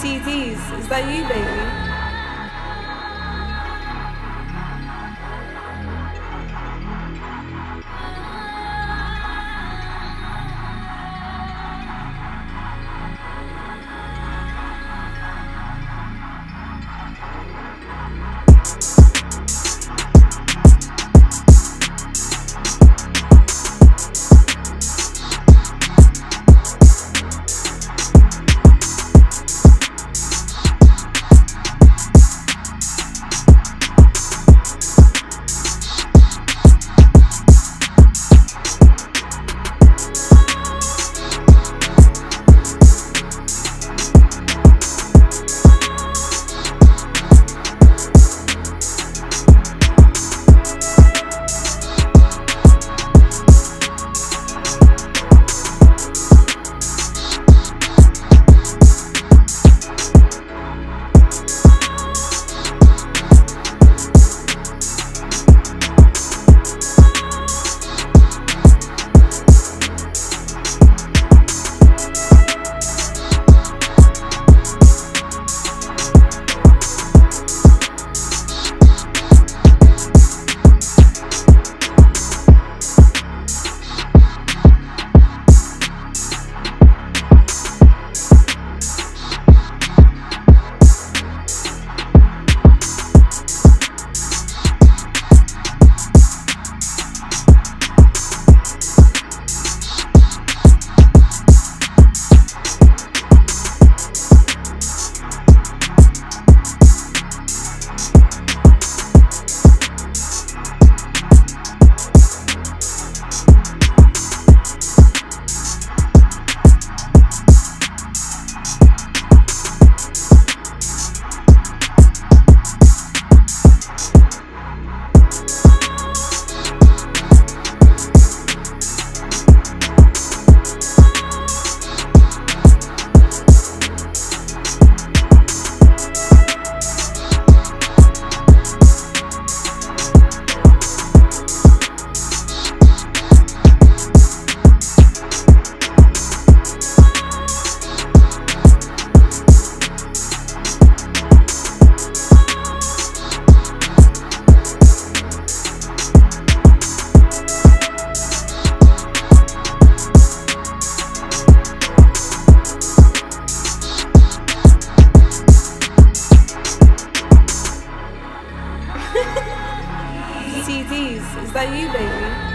ECTs. Is that you, baby? Is that you, baby?